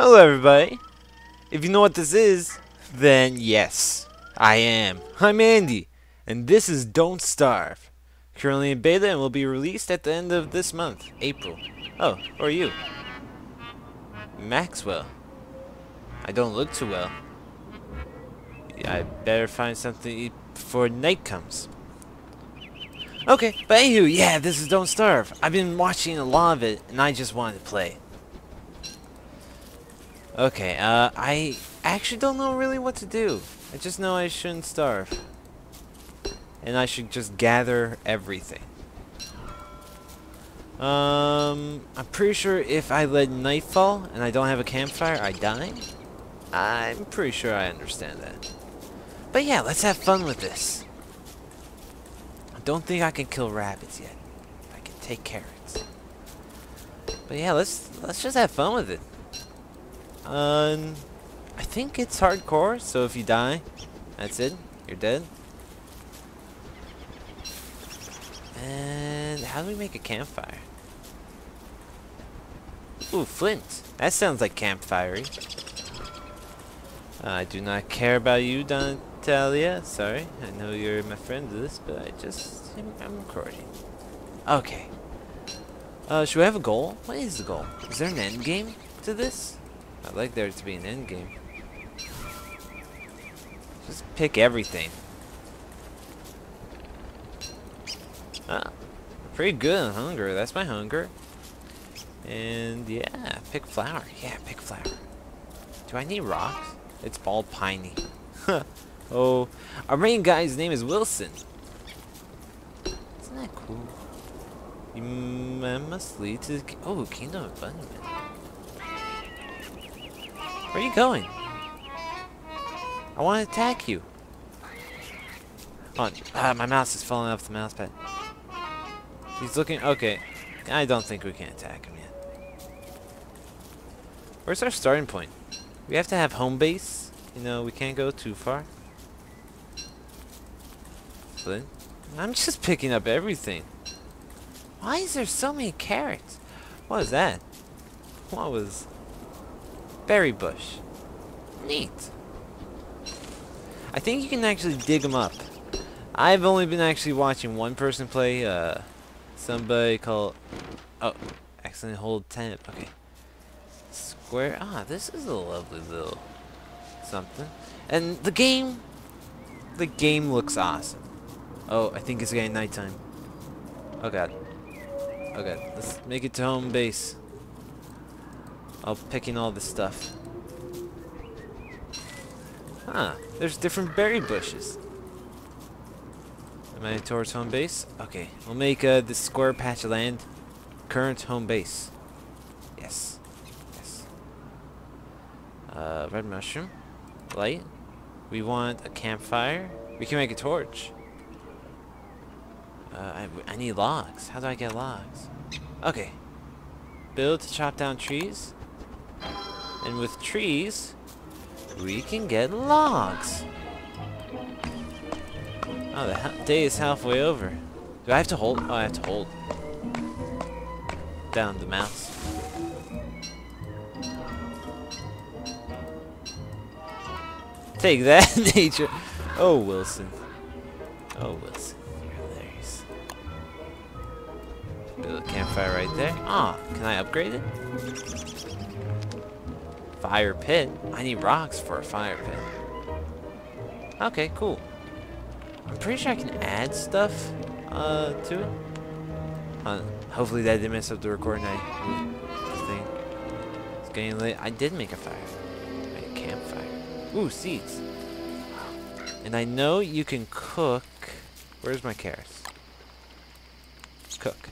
Hello everybody. If you know what this is, then yes, I am. I'm Andy, and this is Don't Starve. Currently in beta and will be released at the end of this month, April. Oh, are you? Maxwell. I don't look too well. I better find something to eat before night comes. Okay, but anywho, yeah, this is Don't Starve. I've been watching a lot of it, and I just wanted to play. Okay, uh, I actually don't know really what to do. I just know I shouldn't starve. And I should just gather everything. Um, I'm pretty sure if I let night fall and I don't have a campfire, I die. I'm pretty sure I understand that. But yeah, let's have fun with this. I don't think I can kill rabbits yet. I can take carrots. But yeah, let's let's just have fun with it. Um, I think it's hardcore, so if you die, that's it. You're dead. And how do we make a campfire? Ooh, flint. That sounds like campfire. I do not care about you, Donatalia. Sorry, I know you're my friend of this, but I just I'm recording. Okay. Uh, should we have a goal? What is the goal? Is there an end game to this? I'd like there to be an end game. Just pick everything. Ah, pretty good on hunger. That's my hunger. And yeah, pick flower. Yeah, pick flower. Do I need rocks? It's bald piney. oh, our main guy's name is Wilson. Isn't that cool? You must lead to the oh Kingdom of Abundant. Where are you going? I want to attack you. Oh, ah, my mouse is falling off the mouse pad. He's looking. Okay, I don't think we can attack him yet. Where's our starting point? We have to have home base. You know, we can't go too far. Flint. I'm just picking up everything. Why is there so many carrots? What is that? What was... Berry bush. Neat. I think you can actually dig them up. I've only been actually watching one person play, uh, somebody called, oh, accidentally hold 10, okay. Square, ah, this is a lovely little something. And the game, the game looks awesome. Oh, I think it's getting nighttime. Oh god. Oh god, let's make it to home base. I'll picking all this stuff. Huh, there's different berry bushes. Am I towards home base? Okay, we'll make uh, this square patch of land current home base. Yes. Yes. Uh, red mushroom. Light. We want a campfire. We can make a torch. Uh, I, I need logs. How do I get logs? Okay. Build to chop down trees. And with trees, we can get logs. Oh, the day is halfway over. Do I have to hold? Oh, I have to hold. Down the mouse. Take that, nature. Oh, Wilson. Oh, Wilson. You're hilarious. Build a campfire right there. Ah, oh, can I upgrade it? Fire pit? I need rocks for a fire pit. Okay, cool. I'm pretty sure I can add stuff uh, to it. Uh, hopefully that didn't mess up the recording. I the thing. It's getting late. I did make a fire. I made a campfire. Ooh, seeds. And I know you can cook. Where's my carrots? Cook.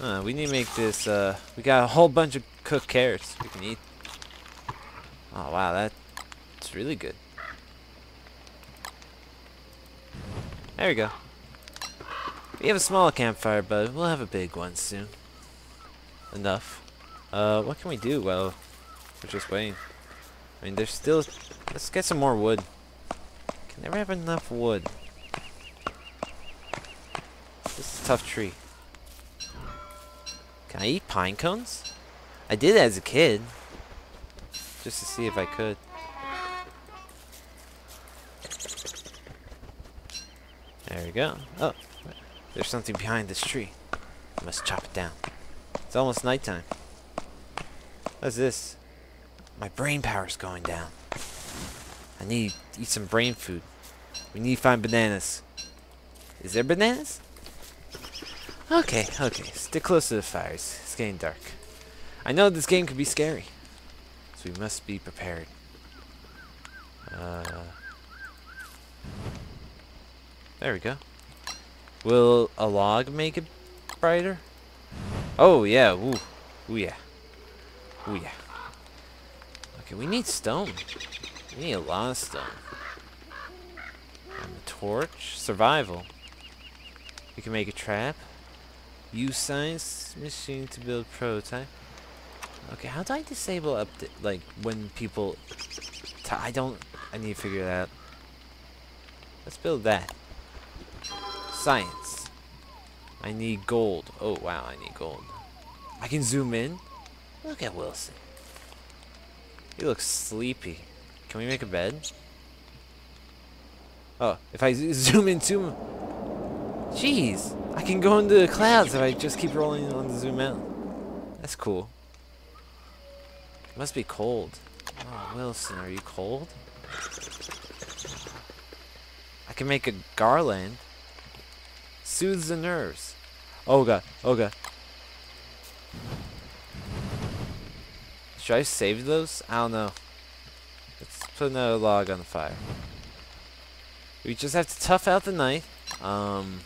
Uh, we need to make this, uh, we got a whole bunch of cooked carrots we can eat. Oh, wow, that's really good. There we go. We have a small campfire, but we'll have a big one soon. Enough. Uh, what can we do? Well, we're just waiting. I mean, there's still... Let's get some more wood. Can never have enough wood. This is a tough tree. Can I eat pine cones? I did as a kid. Just to see if I could. There we go. Oh, there's something behind this tree. I must chop it down. It's almost nighttime. What's this? My brain power's going down. I need to eat some brain food. We need to find bananas. Is there bananas? Okay, okay. Stick close to the fires. It's getting dark. I know this game could be scary. So we must be prepared. Uh, there we go. Will a log make it brighter? Oh, yeah. Ooh. Ooh, yeah. Ooh, yeah. Okay, we need stone. We need a lot of stone. And the torch. Survival. We can make a trap. Use science machine to build prototype. Okay, how do I disable up like when people? I don't. I need to figure that out. Let's build that. Science. I need gold. Oh wow, I need gold. I can zoom in. Look at Wilson. He looks sleepy. Can we make a bed? Oh, if I zoom in too Jeez, I can go into the clouds if I just keep rolling on the zoom out. That's cool. It must be cold. Oh, Wilson, are you cold? I can make a garland. Soothes the nerves. Oh god, oh god. Should I save those? I don't know. Let's put another log on the fire. We just have to tough out the night. Um,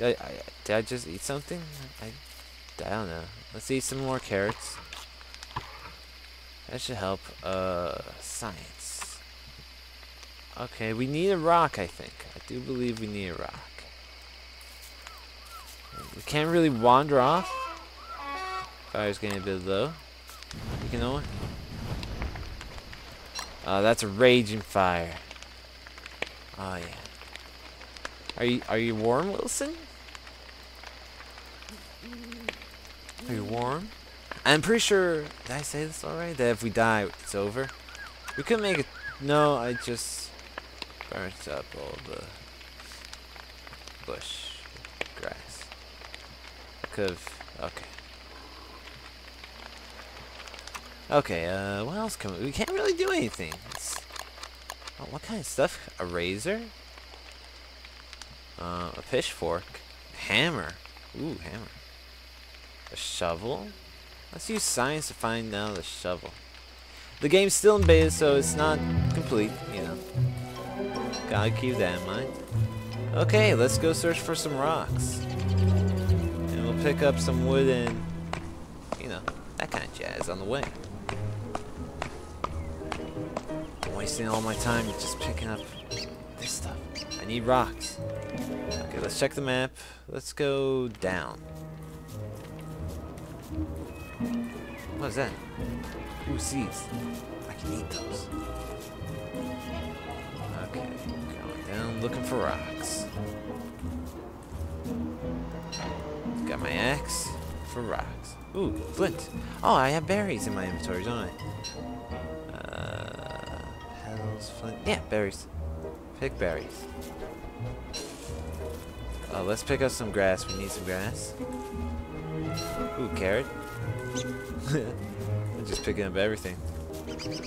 I, I, did I just eat something? I, I don't know. Let's eat some more carrots. That should help. Uh, science. Okay, we need a rock, I think. I do believe we need a rock. We can't really wander off. Fire's getting a bit low. You can know. Uh, that's a raging fire. Oh yeah. Are you are you warm, Wilson? You warm? I'm pretty sure. Did I say this already? That if we die, it's over. We could make it. No, I just burnt up all the bush, grass. Could've. Okay. Okay. Uh, what else can we? We can't really do anything. Oh, what kind of stuff? A razor? Uh, a pitchfork. Hammer. Ooh, hammer. A shovel? Let's use science to find out the shovel. The game's still in beta, so it's not complete, you know. Gotta keep that in mind. Okay, let's go search for some rocks. And we'll pick up some wood and, you know, that kind of jazz on the way. I'm wasting all my time just picking up this stuff. I need rocks. Okay, let's check the map. Let's go down. What is that? Who sees? I can eat those. Okay, going down looking for rocks. Got my axe for rocks. Ooh, flint. Oh, I have berries in my inventory, don't I? Uh, petals, flint. Yeah, berries. Pick berries. Uh, let's pick up some grass. We need some grass. Ooh, carrot. I'm just picking up everything.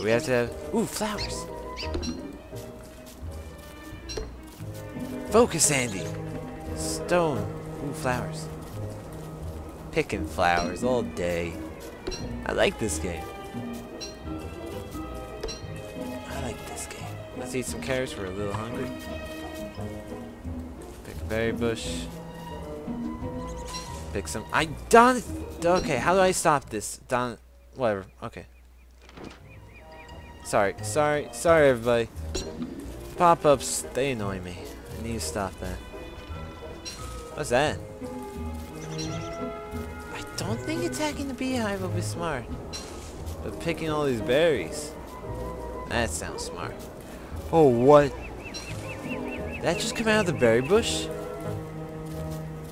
We have to have... Ooh, flowers. Focus, Andy. Stone. Ooh, flowers. Picking flowers all day. I like this game. I like this game. Let's eat some carrots. We're a little hungry. Pick a berry bush. Pick some. I done. Okay, how do I stop this? Done. Whatever. Okay. Sorry. Sorry. Sorry, everybody. Pop-ups, they annoy me. I need to stop that. What's that? I don't think attacking the beehive will be smart. But picking all these berries. That sounds smart. Oh, what? That just come out of the berry bush?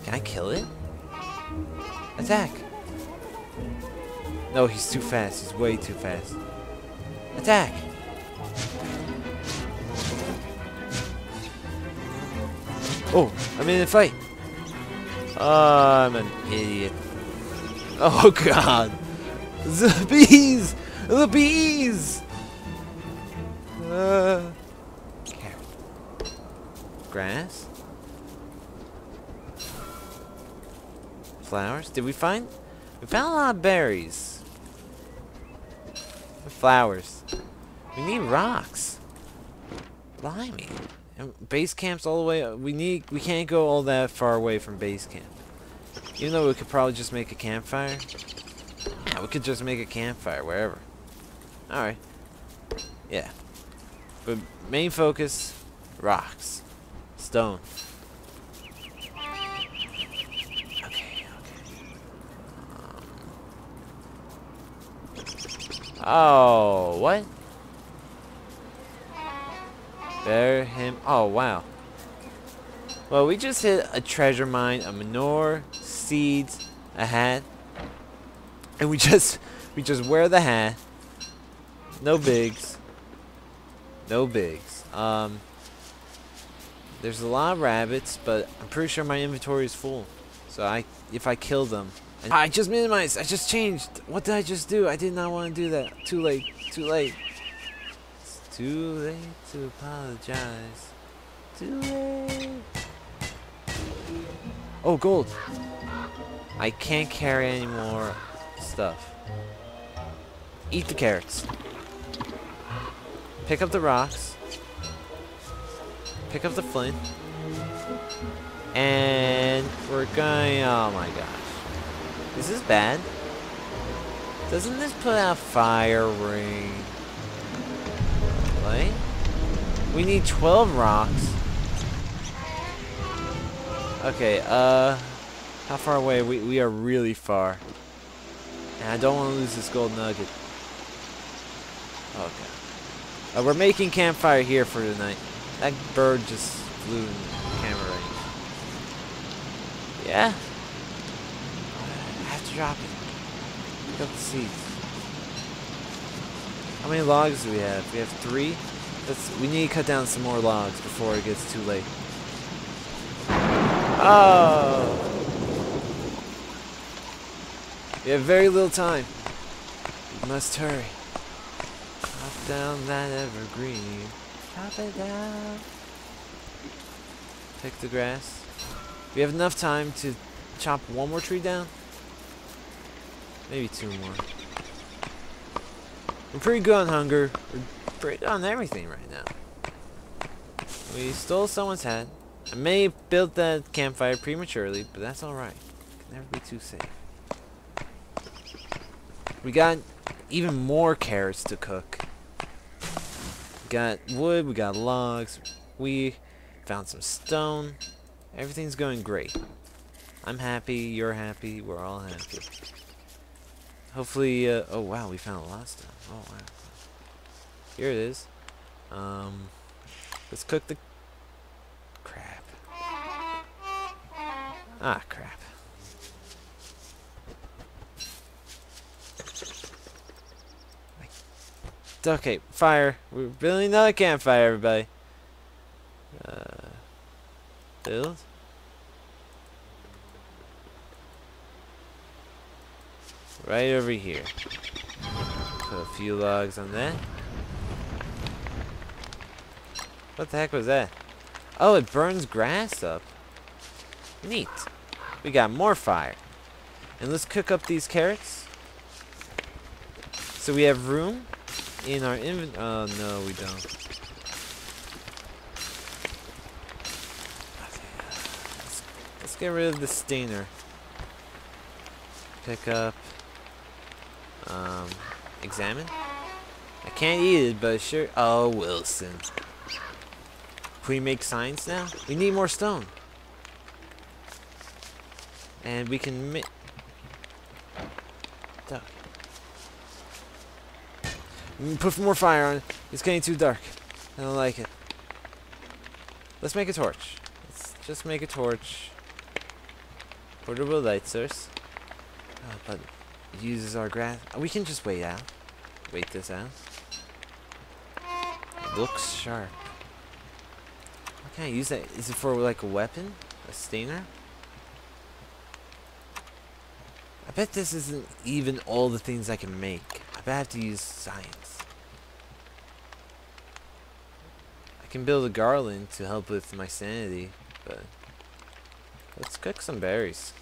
Can I kill it? Attack! No, he's too fast. He's way too fast. Attack! Oh, I'm in a fight. Oh, I'm an idiot. Oh god. The bees! The bees! Uh, carrot. Grass? Flowers? Did we find? We found a lot of berries. Flowers. We need rocks. Blimey. And base camp's all the way. We need. We can't go all that far away from base camp. Even though we could probably just make a campfire. Yeah, we could just make a campfire wherever. All right. Yeah. But main focus, rocks, stone. Okay. Okay. Um. Oh, what? Bear him. Oh, wow. Well, we just hit a treasure mine, a manure, seeds, a hat. And we just, we just wear the hat. No bigs. No bigs. Um, there's a lot of rabbits, but I'm pretty sure my inventory is full. So I, if I kill them, I just minimized. I just changed. What did I just do? I did not want to do that. Too late. Too late. It's Too late to apologize. Too late. Oh, gold. I can't carry any more stuff. Eat the carrots. Pick up the rocks. Pick up the flint. And we're going... Oh my gosh. Is this bad? Doesn't this put out fire ring? Right? We need 12 rocks. Okay, uh... How far away? We, we are really far. And I don't want to lose this gold nugget. Okay. Uh, we're making campfire here for tonight. That bird just flew in camera range. Yeah? Pick up the seeds. How many logs do we have? We have three? Let's, we need to cut down some more logs before it gets too late. Oh! We have very little time. We must hurry. Chop down that evergreen. Chop it down. Pick the grass. We have enough time to chop one more tree down. Maybe two more. We're pretty good on hunger. We're pretty good on everything right now. We stole someone's hat. I may have built that campfire prematurely, but that's alright. Can never be too safe. We got even more carrots to cook. We got wood, we got logs, we found some stone. Everything's going great. I'm happy, you're happy, we're all happy. Hopefully, uh, oh wow, we found a lot of stuff. Oh wow. Here it is. Um, let's cook the crap. Ah, crap. Okay, fire. We're building another campfire, everybody. Uh, build. Right over here. Put a few logs on that. What the heck was that? Oh, it burns grass up. Neat. We got more fire. And let's cook up these carrots. So we have room in our invent. Oh no, we don't. Let's, let's get rid of the stainer. Pick up. Um, examine. I can't eat it, but sure. Oh, Wilson. Can we make signs now? We need more stone. And we can. Duck. Put more fire on. It's getting too dark. I don't like it. Let's make a torch. Let's just make a torch. Portable light source. Uh, but uses our grass. Oh, we can just wait out. Wait this out. Looks sharp. How can I use that? Is it for like a weapon? A stinger? I bet this isn't even all the things I can make. I bet I have to use science. I can build a garland to help with my sanity, but let's cook some berries.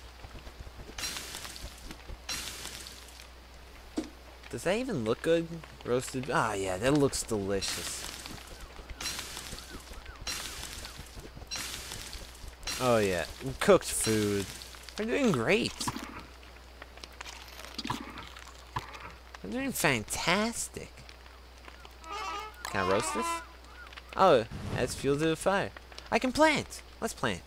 Does that even look good? Roasted? Ah, yeah, that looks delicious. Oh, yeah. Cooked food. We're doing great. We're doing fantastic. Can I roast this? Oh, adds fuel to the fire. I can plant. Let's plant.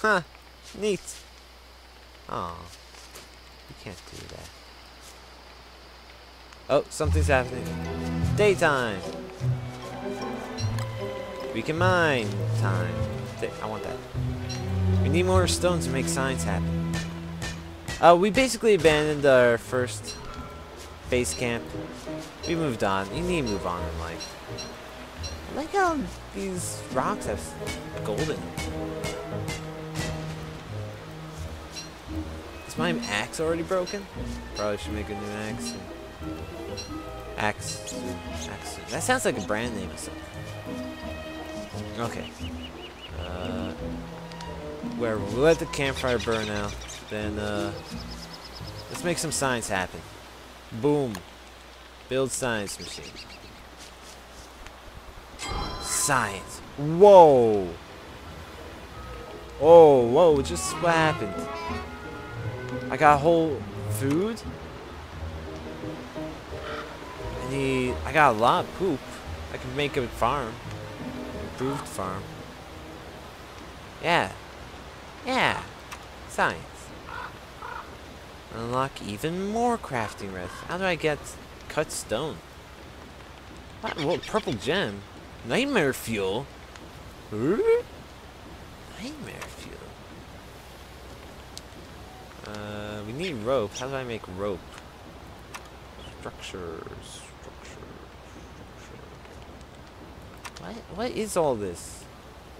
Huh. Neat. Oh, You can't do that. Oh, something's happening. Daytime. We can mine time. I want that. We need more stones to make science happen. Uh, we basically abandoned our first base camp. We moved on. You need to move on in life. I like how these rocks have golden. My axe already broken? Probably should make a new axe. Axe. Axe. That sounds like a brand name or something. Okay. Uh, where we'll let the campfire burn out. Then, uh, let's make some science happen. Boom. Build science machine. Science. Whoa. Oh, whoa, just what happened? I got whole food. I need. I got a lot of poop. I can make a farm. Improved farm. Yeah. Yeah. Science. Unlock even more crafting rest. How do I get cut stone? What? what purple gem? Nightmare fuel? Nightmare fuel. Uh, we need rope. How do I make rope? Structure, structure, structure. What? What is all this?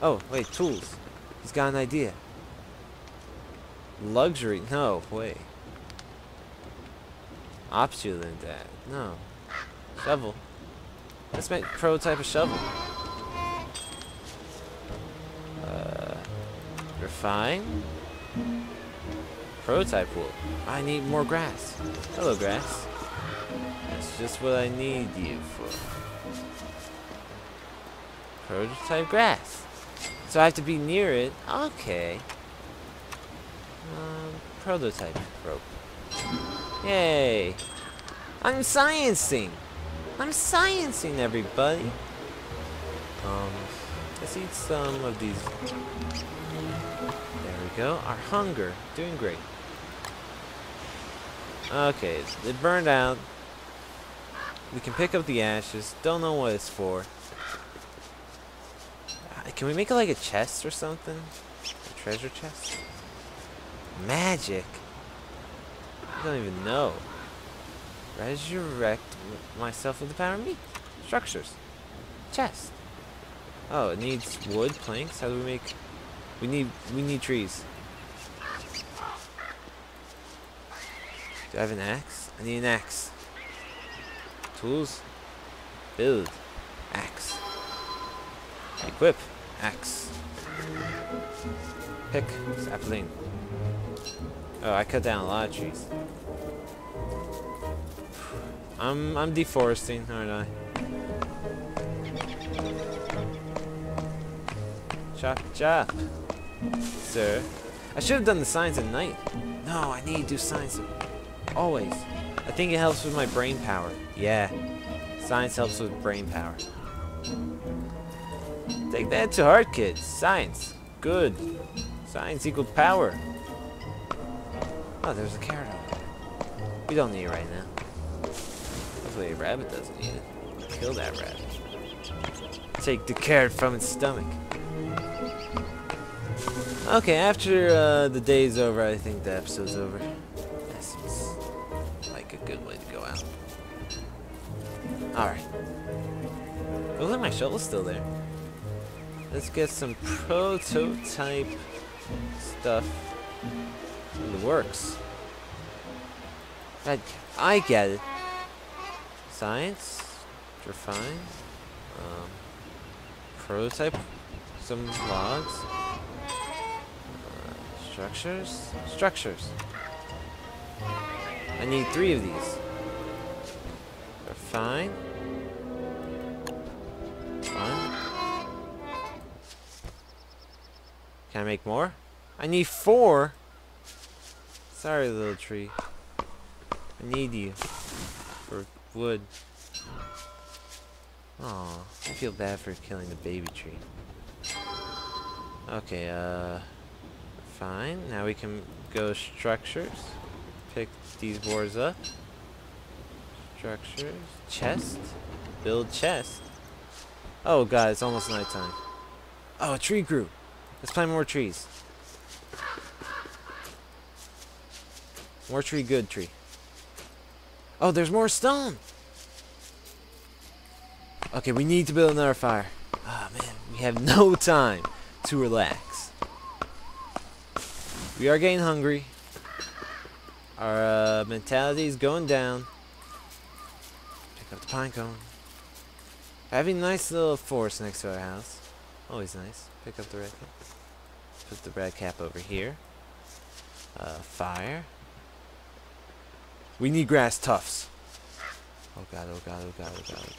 Oh, wait, tools. He's got an idea. Luxury? No, wait. Opulent that. No. Shovel. Let's make prototype a shovel. Uh, refine. Prototype wool. I need more grass. Hello, grass. That's just what I need you for. Prototype grass. So I have to be near it. Okay. Um, prototype rope. Yay. I'm sciencing. I'm sciencing everybody. Um, let's eat some of these. There we go. Our hunger. Doing great. Okay, it burned out. We can pick up the ashes. Don't know what it's for. Uh, can we make it like a chest or something? A treasure chest? Magic? I don't even know. Resurrect myself with the power of me. Structures. Chest. Oh, it needs wood, planks. How do we make... We need, we need trees. Do I have an axe? I need an axe. Tools. Build. Axe. Equip. Axe. Pick. Sapling. Oh, I cut down a lot of trees. I'm I'm deforesting, aren't I? Chop chop. Sir. I should have done the signs at night. No, I need to do signs Always. I think it helps with my brain power. Yeah. Science helps with brain power. Take that to heart, kids. Science. Good. Science equals power. Oh, there's a carrot over there. We don't need it right now. Hopefully a rabbit doesn't eat it. Kill that rabbit. Take the carrot from its stomach. Okay, after uh, the day's over, I think the episode's over. My shovel's still there. Let's get some prototype stuff in the works. I, I get it. Science, refine, um, prototype, some logs, uh, structures, structures. I need three of these. Refine. Can I make more? I need four. Sorry, little tree. I need you for wood. Aw, I feel bad for killing the baby tree. Okay, uh, fine. Now we can go structures. Pick these boards up. Structures. Chest. Build chest. Oh god, it's almost nighttime. Oh, a tree grew. Let's plant more trees. More tree, good tree. Oh, there's more stone. Okay, we need to build another fire. Ah, oh, man, we have no time to relax. We are getting hungry. Our uh, mentality is going down. Pick up the pine cone. Having a nice little forest next to our house. Always nice. Pick up the red cap. Put the red cap over here. Uh, fire. We need grass tufts. Oh god, oh god, oh god, oh god, oh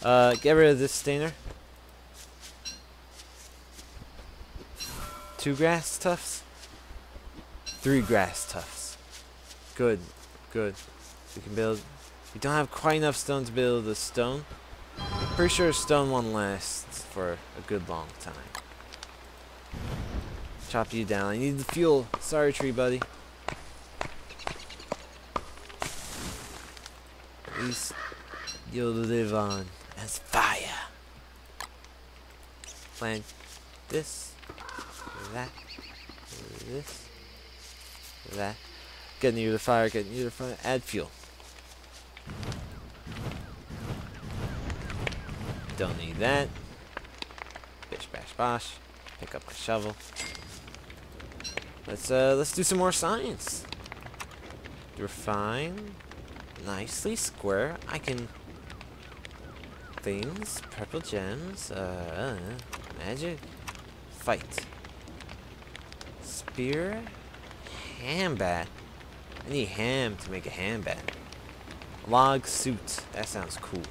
god. Uh, get rid of this stainer. Two grass tufts. Three grass tufts. Good, good. We can build. We don't have quite enough stone to build the stone. Pretty sure stone one lasts for a good long time. Chop you down. I need the fuel. Sorry, tree buddy. At least you'll live on as fire. Plant this, that, this, that. Get near the fire, get near the fire. Add fuel. Don't need that. Bish bash bosh. Pick up the shovel. Let's uh let's do some more science. Refine. Nicely square. I can things. Purple gems. Uh, magic. Fight. Spear. Ham bat. I need ham to make a ham bat. Log suit. That sounds cool.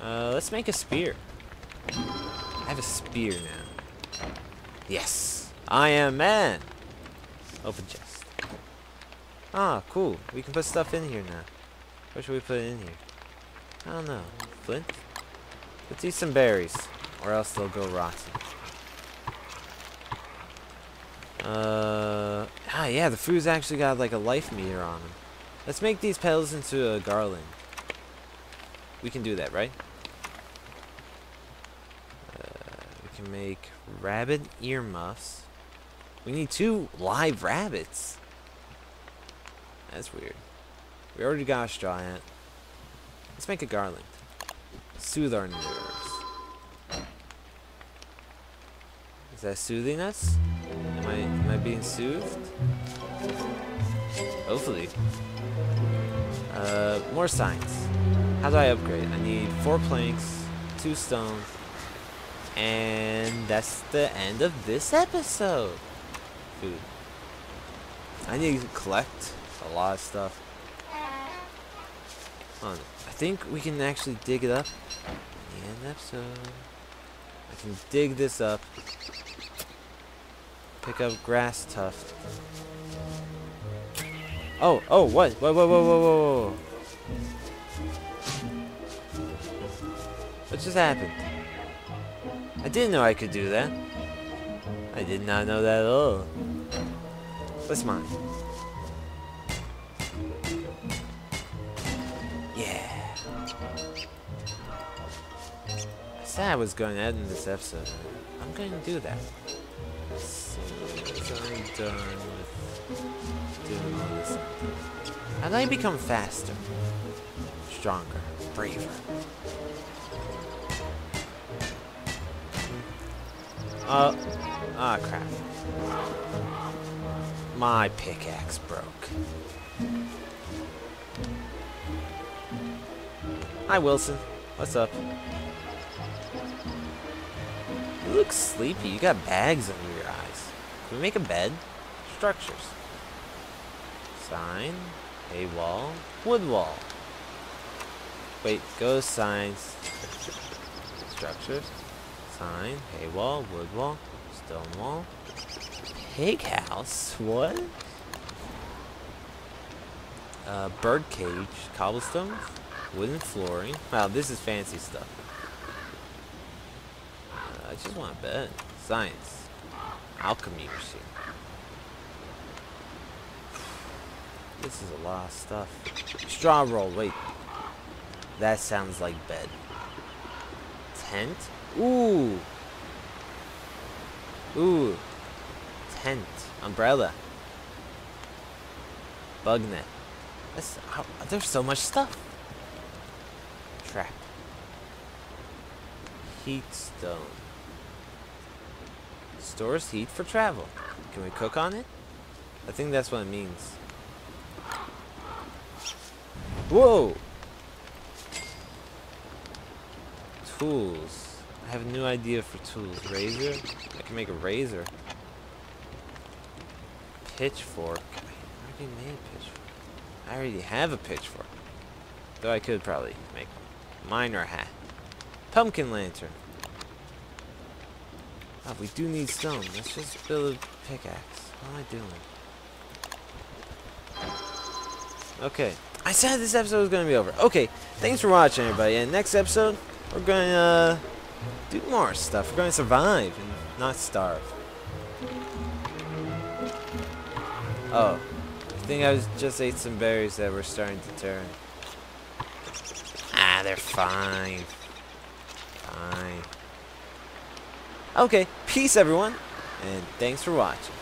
Uh, let's make a spear. I have a spear now. Yes. I am man. Open chest. Ah, cool. We can put stuff in here now. What should we put in here? I don't know. Flint? Let's eat some berries. Or else they'll go rotten. Uh, ah, yeah, the food's actually got like a life meter on them. Let's make these petals into a garland. We can do that, right? Uh, we can make rabbit earmuffs. We need two live rabbits. That's weird. We already got a straw hat. Let's make a garland. Soothe our nerves. Is that soothing us? Am I, am I being soothed? Hopefully. Uh, more science. How do I upgrade? I need four planks, two stone, and that's the end of this episode food. I need to collect a lot of stuff. On, I think we can actually dig it up. The end episode. I can dig this up. Pick up grass tuft. Oh, oh, what? Whoa, whoa, whoa, whoa, whoa, whoa. What just happened? I didn't know I could do that. I did not know that at all. What's mine? Yeah. I said I was going to end this episode. I'm going to do that. As I'm done with doing all this. How do I become faster? Stronger. Braver. Uh, ah, crap. My pickaxe broke. Hi, Wilson. What's up? You look sleepy. You got bags under your eyes. Can we make a bed? Structures. Sign. A wall. Wood wall. Wait, go signs. Structures. Hay wall. Wood wall. Stone wall. Pig house? What? Uh, bird cage. Cobblestone. Wooden flooring. Wow, this is fancy stuff. Uh, I just want a bed. Science. Alchemy machine. This is a lot of stuff. Straw roll, wait. That sounds like bed. Tent? Ooh. Ooh. Tent. Umbrella. Bug net. That's, how, there's so much stuff. Trap. Heat stone. Stores heat for travel. Can we cook on it? I think that's what it means. Whoa! Tools. I have a new idea for tools. Razor? I can make a razor. Pitchfork. I already made a pitchfork. I already have a pitchfork. Though I could probably make one. Miner hat. Pumpkin lantern. Oh, we do need stone. Let's just build a pickaxe. What am I doing? Okay. I said this episode was going to be over. Okay. Thanks for watching, everybody. And next episode, we're going to uh, do more stuff. We're going to survive and not starve. Oh. I think I was just ate some berries that were starting to turn. Ah, they're fine. Fine. Okay, peace everyone, and thanks for watching.